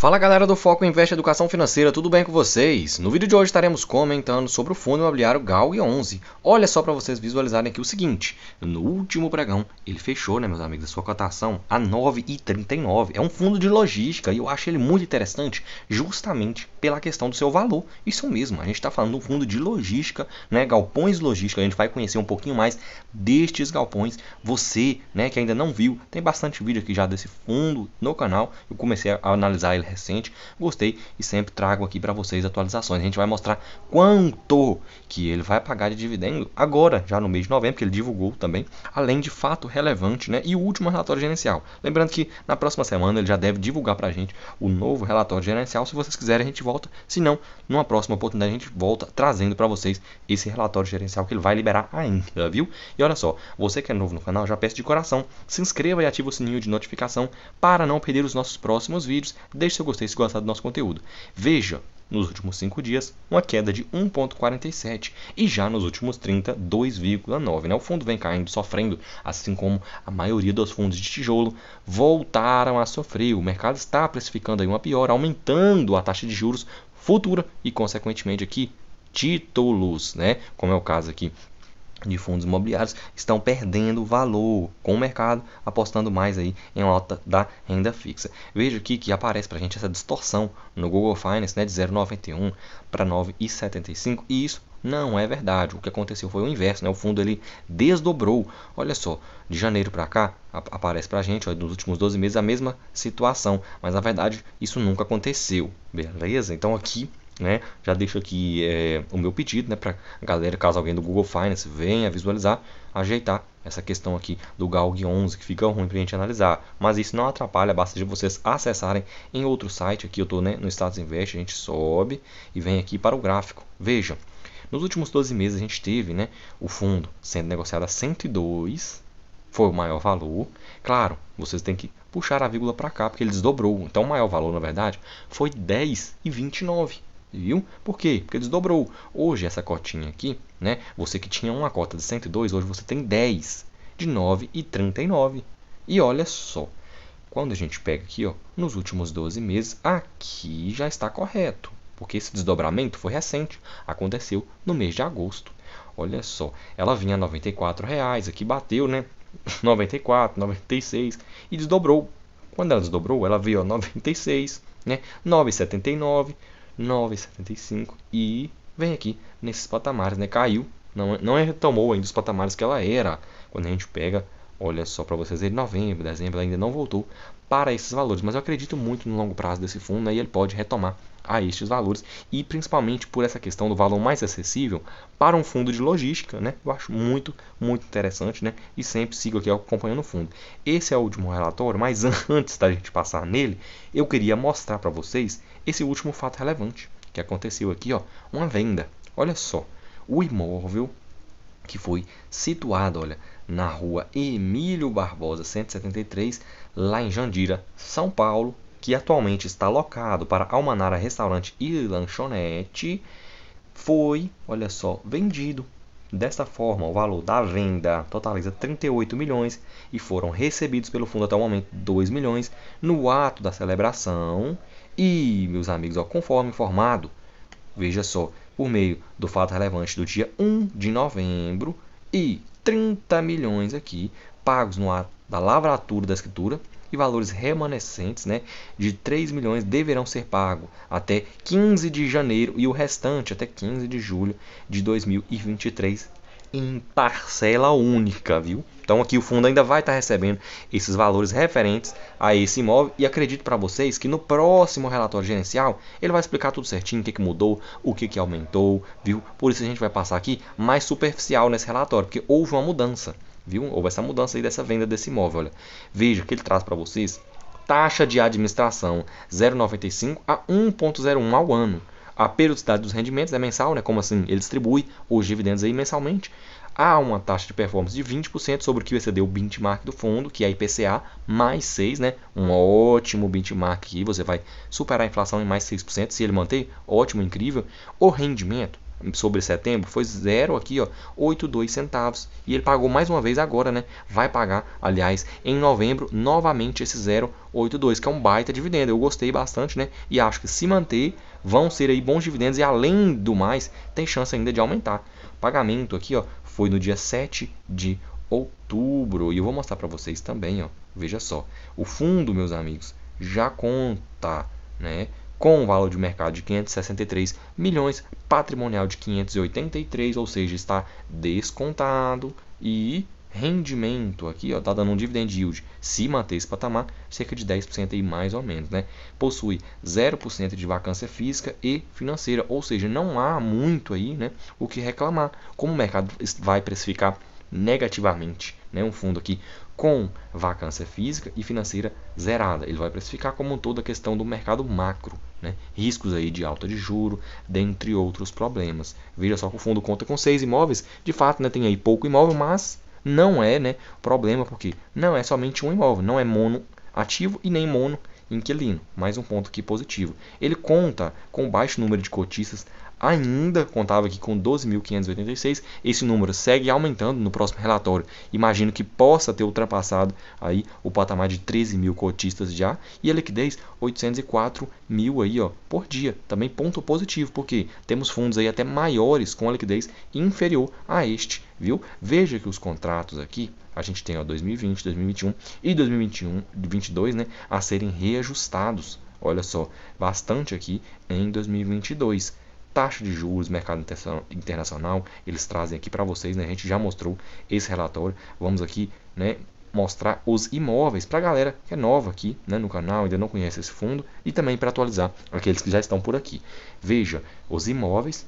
Fala galera do Foco Investe Educação Financeira, tudo bem com vocês? No vídeo de hoje estaremos comentando sobre o fundo imobiliário GAL 11. Olha só para vocês visualizarem aqui o seguinte: no último pregão ele fechou, né, meus amigos, a sua cotação a 9,39. É um fundo de logística e eu acho ele muito interessante, justamente pela questão do seu valor. Isso mesmo, a gente está falando de um fundo de logística, né, galpões logística. A gente vai conhecer um pouquinho mais destes galpões. Você, né, que ainda não viu, tem bastante vídeo aqui já desse fundo no canal. Eu comecei a analisar ele recente, gostei e sempre trago aqui para vocês atualizações. A gente vai mostrar quanto que ele vai pagar de dividendo agora, já no mês de novembro, que ele divulgou também, além de fato relevante, né? E o último relatório gerencial. Lembrando que na próxima semana ele já deve divulgar para a gente o novo relatório gerencial. Se vocês quiserem, a gente volta. Se não, numa próxima oportunidade a gente volta trazendo para vocês esse relatório gerencial que ele vai liberar ainda, viu? E olha só, você que é novo no canal, já peço de coração, se inscreva e ative o sininho de notificação para não perder os nossos próximos vídeos. Deixe seu gostei se gostar do nosso conteúdo. Veja, nos últimos 5 dias, uma queda de 1,47 e já nos últimos 30, 2,9. Né? O fundo vem caindo, sofrendo, assim como a maioria dos fundos de tijolo voltaram a sofrer. O mercado está precificando aí uma pior, aumentando a taxa de juros futura e, consequentemente, aqui títulos, né? Como é o caso aqui de fundos imobiliários estão perdendo valor com o mercado apostando mais aí em alta da renda fixa. Veja aqui que aparece para a gente essa distorção no Google Finance né, de 0,91 para 9,75 e isso não é verdade. O que aconteceu foi o inverso, né? O fundo ele desdobrou. Olha só, de janeiro para cá aparece para a gente, ó, nos últimos 12 meses a mesma situação, mas na verdade isso nunca aconteceu, beleza? Então aqui né? Já deixo aqui é, o meu pedido né, para a galera, caso alguém do Google Finance venha visualizar, ajeitar essa questão aqui do GALG 11 que fica ruim para a gente analisar. Mas isso não atrapalha, basta de vocês acessarem em outro site. Aqui eu estou né, no Status Invest, a gente sobe e vem aqui para o gráfico. Veja, nos últimos 12 meses a gente teve né, o fundo sendo negociado a 102, foi o maior valor. Claro, vocês têm que puxar a vírgula para cá, porque ele desdobrou. Então o maior valor, na verdade, foi 10,29 viu? Por quê? Porque desdobrou. Hoje essa cotinha aqui, né? Você que tinha uma cota de 102, hoje você tem 10 de 9,39. E olha só, quando a gente pega aqui, ó, nos últimos 12 meses, aqui já está correto, porque esse desdobramento foi recente, aconteceu no mês de agosto. Olha só, ela vinha a 94 reais, aqui bateu, né? 94, 96 e desdobrou. Quando ela desdobrou, ela veio a 96, né? 9,79 9,75 e vem aqui nesses patamares, né? Caiu, não, não retomou ainda os patamares que ela era. Quando a gente pega, olha só para vocês, em novembro, dezembro, ela ainda não voltou para esses valores, mas eu acredito muito no longo prazo desse fundo né, e ele pode retomar a estes valores e principalmente por essa questão do valor mais acessível para um fundo de logística, né? Eu acho muito, muito interessante, né? E sempre sigo aqui acompanhando o fundo. Esse é o último relatório, mas antes da gente passar nele, eu queria mostrar para vocês esse último fato relevante que aconteceu aqui, ó, uma venda. Olha só, o imóvel que foi situado, olha, na rua Emílio Barbosa 173, lá em Jandira, São Paulo, que atualmente está locado para Almanara Restaurante e Lanchonete, foi, olha só, vendido. Desta forma, o valor da venda totaliza 38 milhões e foram recebidos pelo fundo até o momento 2 milhões no ato da celebração. E, meus amigos, ó, conforme informado, veja só, por meio do fato relevante do dia 1 de novembro e 30 milhões aqui pagos no ato da lavratura da escritura e valores remanescentes né, de 3 milhões deverão ser pagos até 15 de janeiro e o restante até 15 de julho de 2023 em parcela única, viu? Então aqui o fundo ainda vai estar recebendo esses valores referentes a esse imóvel e acredito para vocês que no próximo relatório gerencial ele vai explicar tudo certinho, o que, que mudou, o que, que aumentou, viu? Por isso a gente vai passar aqui mais superficial nesse relatório, porque houve uma mudança viu? Houve essa mudança aí dessa venda desse imóvel. Olha. Veja que ele traz para vocês taxa de administração 0,95 a 1,01 ao ano. A periodicidade dos rendimentos é mensal, né? Como assim? Ele distribui os dividendos aí mensalmente. Há uma taxa de performance de 20% sobre o que excedeu o benchmark do fundo, que é a IPCA mais 6, né? Um ótimo benchmark aqui, você vai superar a inflação em mais 6% se ele manter, ótimo, incrível. O rendimento sobre setembro foi zero aqui, ó, 82 centavos. E ele pagou mais uma vez agora, né? Vai pagar, aliás, em novembro, novamente esse 082, que é um baita dividendo. Eu gostei bastante, né? E acho que se manter, vão ser aí bons dividendos e além do mais, tem chance ainda de aumentar. Pagamento aqui, ó, foi no dia 7 de outubro. E eu vou mostrar para vocês também, ó. Veja só. O fundo, meus amigos, já conta, né? Com um valor de mercado de 563 milhões, patrimonial de 583, ou seja, está descontado e rendimento aqui, ó, tá dando um dividend yield, se manter esse patamar, cerca de 10% aí mais ou menos, né? Possui 0% de vacância física e financeira, ou seja, não há muito aí, né, o que reclamar. Como o mercado vai precificar negativamente, né, um fundo aqui com vacância física e financeira zerada. Ele vai precificar como todo a questão do mercado macro, né? riscos aí de alta de juro, dentre outros problemas. Veja só que o fundo conta com seis imóveis, de fato né, tem aí pouco imóvel, mas não é né, problema, porque não é somente um imóvel, não é mono ativo e nem mono inquilino. Mais um ponto aqui positivo. Ele conta com baixo número de cotistas ainda contava aqui com 12.586. Esse número segue aumentando no próximo relatório. Imagino que possa ter ultrapassado aí o patamar de 13 mil cotistas já. E a liquidez 804 mil aí, ó, por dia. Também ponto positivo, porque temos fundos aí até maiores com a liquidez inferior a este, viu? Veja que os contratos aqui a gente tem ó, 2020, 2021 e 2021, 2022, né, a serem reajustados. Olha só, bastante aqui em 2022 taxa de juros, mercado internacional, eles trazem aqui para vocês, né? A gente já mostrou esse relatório. Vamos aqui, né, mostrar os imóveis para a galera que é nova aqui, né, no canal, ainda não conhece esse fundo e também para atualizar aqueles que já estão por aqui. Veja, os imóveis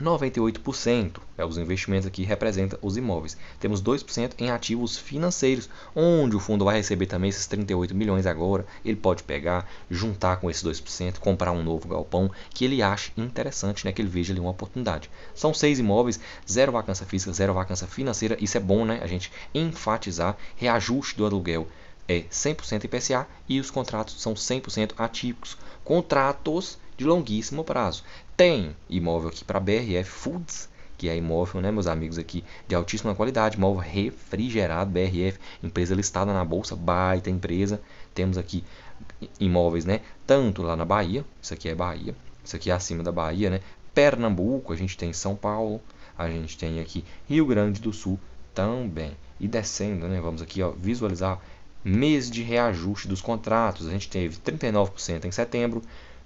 98% é os investimentos aqui representa os imóveis. Temos 2% em ativos financeiros, onde o fundo vai receber também esses 38 milhões agora. Ele pode pegar, juntar com esses 2%, comprar um novo galpão que ele ache interessante, né, que ele veja ali uma oportunidade. São seis imóveis, zero vacância física, zero vacância financeira. Isso é bom, né? A gente enfatizar reajuste do aluguel é 100% IPCA e os contratos são 100% atípicos. Contratos de longuíssimo prazo. Tem imóvel aqui para BRF Foods, que é imóvel, né, meus amigos aqui, de altíssima qualidade, imóvel refrigerado, BRF, empresa listada na bolsa, baita empresa. Temos aqui imóveis, né, tanto lá na Bahia, isso aqui é Bahia, isso aqui é acima da Bahia, né, Pernambuco, a gente tem São Paulo, a gente tem aqui Rio Grande do Sul também. E descendo, né, vamos aqui, ó, visualizar mês de reajuste dos contratos. A gente teve 39% em setembro,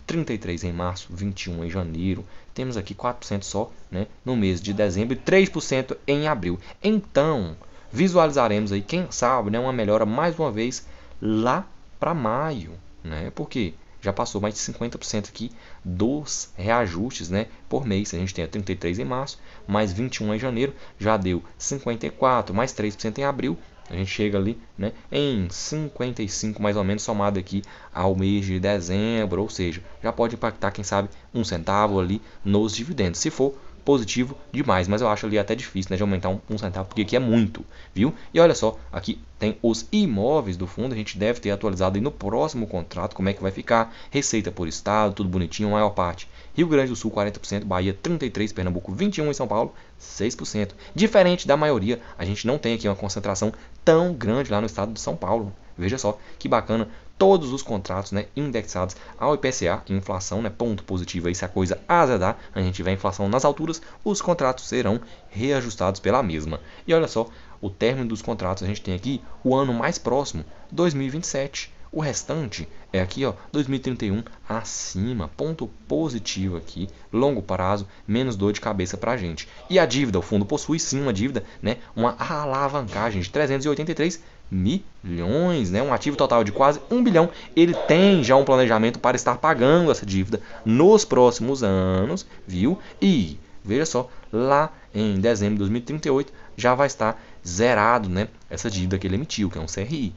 33 em março, 21 em janeiro. Temos aqui 4% só né, no mês de dezembro e 3% em abril. Então, visualizaremos aí, quem sabe, né, uma melhora mais uma vez lá para maio. Né? Porque já passou mais de 50% aqui dos reajustes né, por mês. A gente tem 33 em março, mais 21 em janeiro, já deu 54, mais 3% em abril a gente chega ali né, em 55 mais ou menos somado aqui ao mês de dezembro, ou seja, já pode impactar, quem sabe, um centavo ali nos dividendos. Se for positivo demais, mas eu acho ali até difícil né, de aumentar um, um, centavo, porque aqui é muito, viu? E olha só, aqui tem os imóveis do fundo, a gente deve ter atualizado aí no próximo contrato como é que vai ficar, receita por estado, tudo bonitinho, maior parte Rio Grande do Sul 40%, Bahia 33%, Pernambuco 21% e São Paulo 6%. Diferente da maioria, a gente não tem aqui uma concentração tão grande lá no estado de São Paulo. Veja só que bacana, todos os contratos né, indexados ao IPCA, inflação, né, ponto positivo aí se a coisa azedar, a gente tiver inflação nas alturas, os contratos serão reajustados pela mesma. E olha só, o término dos contratos a gente tem aqui o ano mais próximo, 2027. O restante é aqui, ó, 2031 acima, ponto positivo aqui, longo prazo, menos dor de cabeça para a gente. E a dívida, o fundo possui sim uma dívida, né, uma alavancagem de 383 milhões, né, um ativo total de quase 1 bilhão. Ele tem já um planejamento para estar pagando essa dívida nos próximos anos, viu? E veja só, lá em dezembro de 2038 já vai estar zerado, né, essa dívida que ele emitiu, que é um CRI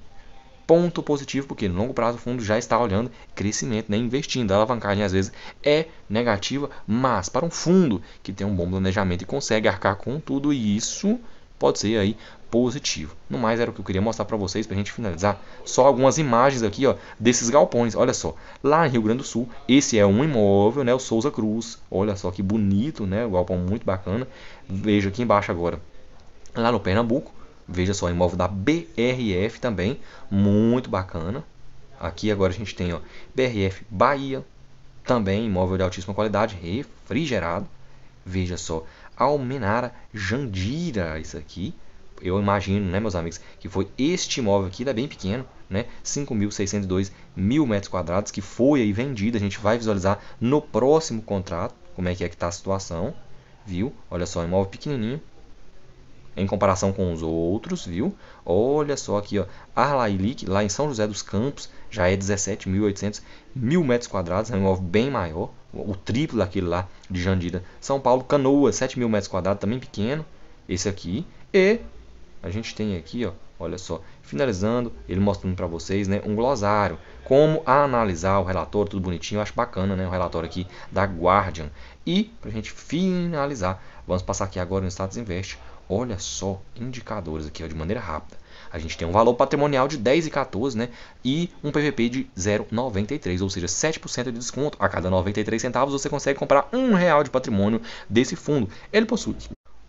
ponto positivo, porque no longo prazo o fundo já está olhando crescimento, né, investindo. A alavancagem às vezes é negativa, mas para um fundo que tem um bom planejamento e consegue arcar com tudo isso, pode ser aí positivo. No mais era o que eu queria mostrar para vocês para a gente finalizar. Só algumas imagens aqui, ó, desses galpões. Olha só, lá em Rio Grande do Sul, esse é um imóvel, né, o Souza Cruz. Olha só que bonito, né, o galpão muito bacana. Veja aqui embaixo agora, lá no Pernambuco, veja só, imóvel da BRF também, muito bacana. Aqui agora a gente tem, ó, BRF Bahia, também imóvel de altíssima qualidade, refrigerado. Veja só, Almenara Jandira, isso aqui, eu imagino, né, meus amigos, que foi este imóvel aqui, ele é bem pequeno, né, 5.602 mil metros quadrados, que foi aí vendido, a gente vai visualizar no próximo contrato, como é que é que está a situação, viu? Olha só, imóvel pequenininho, em comparação com os outros, viu? Olha só aqui, ó, Arlailic, lá em São José dos Campos, já é 17.800 mil metros quadrados, é um imóvel bem maior, o triplo daquele lá de Jandira. São Paulo, Canoa, 7 mil metros quadrados, também pequeno, esse aqui. E a gente tem aqui, ó, olha só, finalizando, ele mostrando para vocês, né, um glossário, como analisar o relatório, tudo bonitinho, eu acho bacana, né, o relatório aqui da Guardian. E para a gente finalizar, vamos passar aqui agora no Status Invest. Olha só, indicadores aqui, ó, de maneira rápida. A gente tem um valor patrimonial de 10,14, né? E um PVP de 0,93, ou seja, 7% de desconto. A cada 93 centavos você consegue comprar um real de patrimônio desse fundo. Ele possui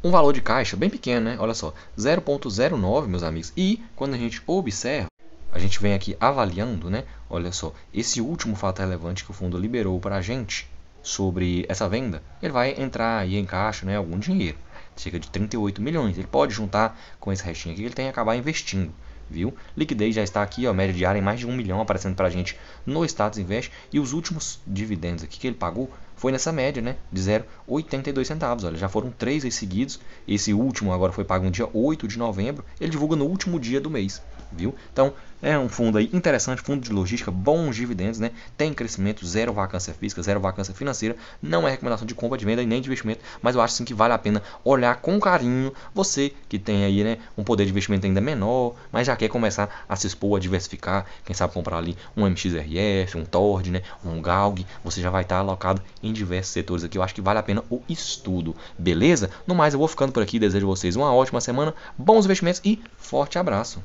um valor de caixa bem pequeno, né? Olha só, 0,09, meus amigos. E quando a gente observa, a gente vem aqui avaliando, né? Olha só, esse último fato relevante que o fundo liberou para a gente sobre essa venda, ele vai entrar aí em caixa, né? Algum dinheiro, cerca de 38 milhões. Ele pode juntar com esse restinho aqui, ele tem que acabar investindo viu? Liquidez já está aqui, ó, média diária em mais de um milhão aparecendo para a gente no Status Invest. E os últimos dividendos aqui que ele pagou foi nessa média, né, de 0,82 centavos, olha, já foram três seguidos, esse último agora foi pago no dia 8 de novembro, ele divulga no último dia do mês, viu? Então, é um fundo aí interessante, fundo de logística, bons dividendos, né? Tem crescimento, zero vacância física, zero vacância financeira. Não é recomendação de compra, de venda e nem de investimento, mas eu acho sim que vale a pena olhar com carinho. Você que tem aí, né, um poder de investimento ainda menor, mas já quer começar a se expor, a diversificar, quem sabe comprar ali um MXRF, um Tord, né, um Galg, você já vai estar alocado em diversos setores aqui. Eu acho que vale a pena o estudo, beleza? No mais, eu vou ficando por aqui. Desejo a vocês uma ótima semana, bons investimentos e forte abraço.